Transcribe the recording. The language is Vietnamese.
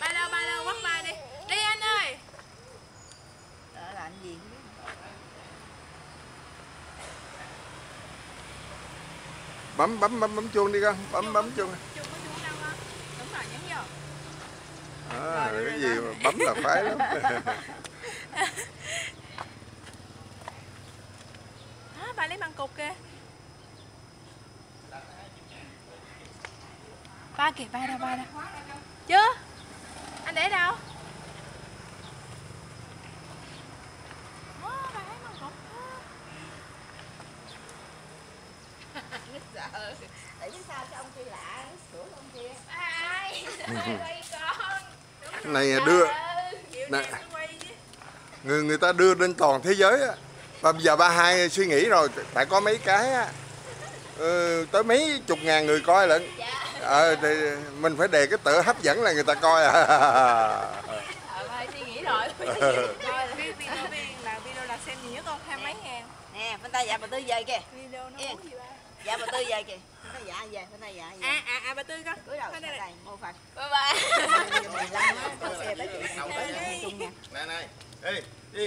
Ba đâu, ba đâu, bắt ba đi. Đi anh ơi. Ở là anh gì? Bấm, bấm, bấm, bấm chuông đi con. Bấm, bấm chuông. Chuông có chuông rồi, nhấn à, rồi, cái gì mà bấm là phái lắm. À, bà lấy bằng cục kìa. Ba kìa, ba đâu, ba đâu. Chưa? Anh để đâu? Đó, ba lấy măng cục. sợ tại chứ sao cái ông kia lạ sửa ông kia Ai? Quay con. Đúng này đưa chứ. người người ta đưa lên toàn thế giới á và bây giờ ba hai suy nghĩ rồi tại có mấy cái á ừ, tới mấy chục ngàn người coi lận ờ thì mình phải đề cái tựa hấp dẫn là người ta coi à. Ờ, ba suy nghĩ rồi. Cái video là video là xem nhiều nhất không? Hai mấy ngàn. nè bên tay dạ bà tư về kìa. Video nó gì ba? dạ bà tư về kìa. Bên tay dạ về bên tay dạ về. À, à, à, bà Tư con. cúi đầu Đây, đây. mô phật. Bye bye. mười lăm á có xe tới chị đầu tới nhà chung nha. Này này ê đi